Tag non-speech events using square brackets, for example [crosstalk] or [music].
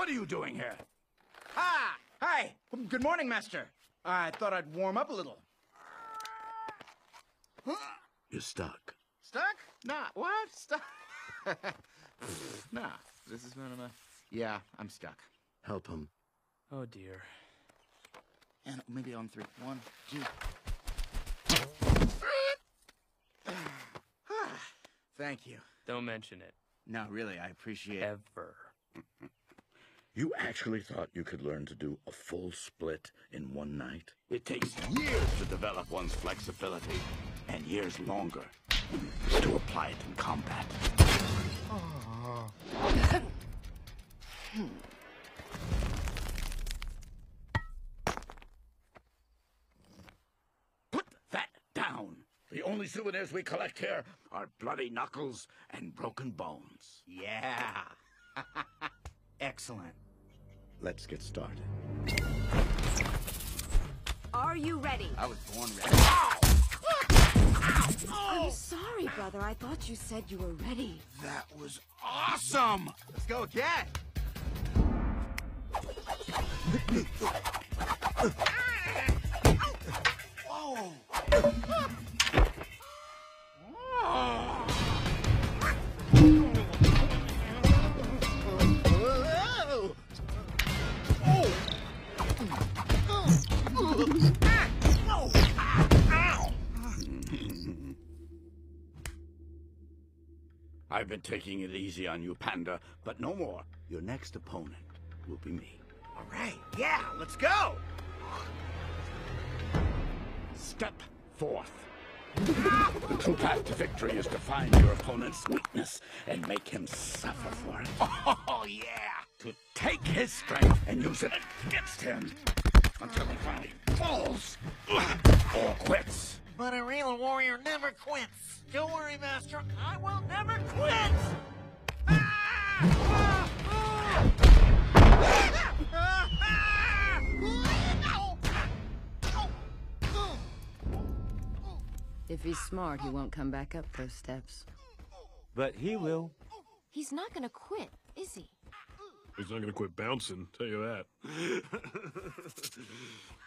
What are you doing here? Ah! Hi! Good morning, Master. I thought I'd warm up a little. [gasps] You're stuck. Stuck? Nah, what? Stuck? [laughs] nah, this is none of my... Yeah, I'm stuck. Help him. Oh dear. And maybe on three. One, two. [sighs] [sighs] Thank you. Don't mention it. No, really, I appreciate it. Ever. You actually thought you could learn to do a full split in one night? It takes years to develop one's flexibility, and years longer to apply it in combat. [coughs] Put that down. The only souvenirs we collect here are bloody knuckles and broken bones. Yeah. [laughs] Excellent. Let's get started. Are you ready? I was born ready. I'm sorry, brother. I thought you said you were ready. That was awesome! Let's go again. Whoa! Whoa! [laughs] I've been taking it easy on you, Panda, but no more. Your next opponent will be me. All right, yeah, let's go. Step forth. The true path to victory is to find your opponent's weakness and make him suffer for it. [laughs] Oh yeah. To take his strength and use it against him until he finally falls or quits. But a real warrior never quits. Don't worry, Master. I will never quit! If he's smart, he won't come back up those steps. But he will. He's not gonna quit, is he? He's not gonna quit bouncing, tell you that. [laughs]